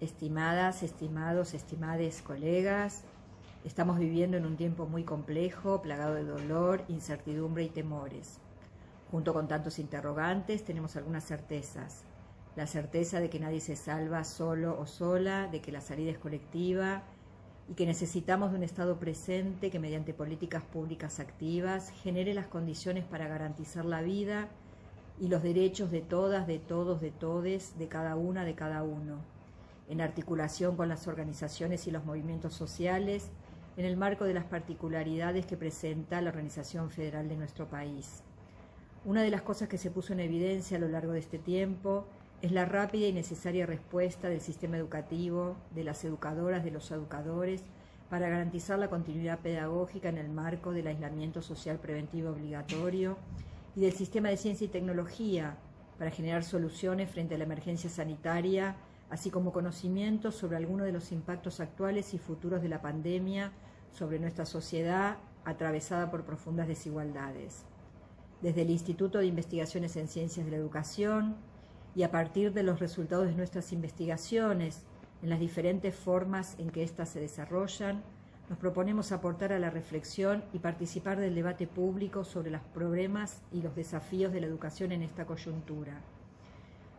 Estimadas, estimados, estimades colegas, estamos viviendo en un tiempo muy complejo, plagado de dolor, incertidumbre y temores. Junto con tantos interrogantes tenemos algunas certezas. La certeza de que nadie se salva solo o sola, de que la salida es colectiva y que necesitamos de un Estado presente que mediante políticas públicas activas genere las condiciones para garantizar la vida y los derechos de todas, de todos, de todes, de cada una, de cada uno en articulación con las organizaciones y los movimientos sociales, en el marco de las particularidades que presenta la organización federal de nuestro país. Una de las cosas que se puso en evidencia a lo largo de este tiempo es la rápida y necesaria respuesta del sistema educativo, de las educadoras, de los educadores, para garantizar la continuidad pedagógica en el marco del aislamiento social preventivo obligatorio y del sistema de ciencia y tecnología para generar soluciones frente a la emergencia sanitaria así como conocimientos sobre algunos de los impactos actuales y futuros de la pandemia sobre nuestra sociedad atravesada por profundas desigualdades. Desde el Instituto de Investigaciones en Ciencias de la Educación y a partir de los resultados de nuestras investigaciones en las diferentes formas en que éstas se desarrollan, nos proponemos aportar a la reflexión y participar del debate público sobre los problemas y los desafíos de la educación en esta coyuntura.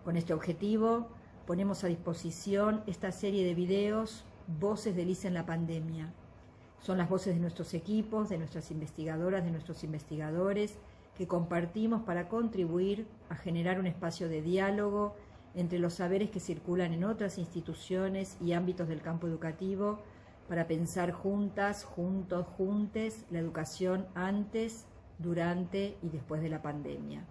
Con este objetivo, ponemos a disposición esta serie de videos, Voces de Lisa en la Pandemia. Son las voces de nuestros equipos, de nuestras investigadoras, de nuestros investigadores, que compartimos para contribuir a generar un espacio de diálogo entre los saberes que circulan en otras instituciones y ámbitos del campo educativo para pensar juntas, juntos, juntes la educación antes, durante y después de la pandemia.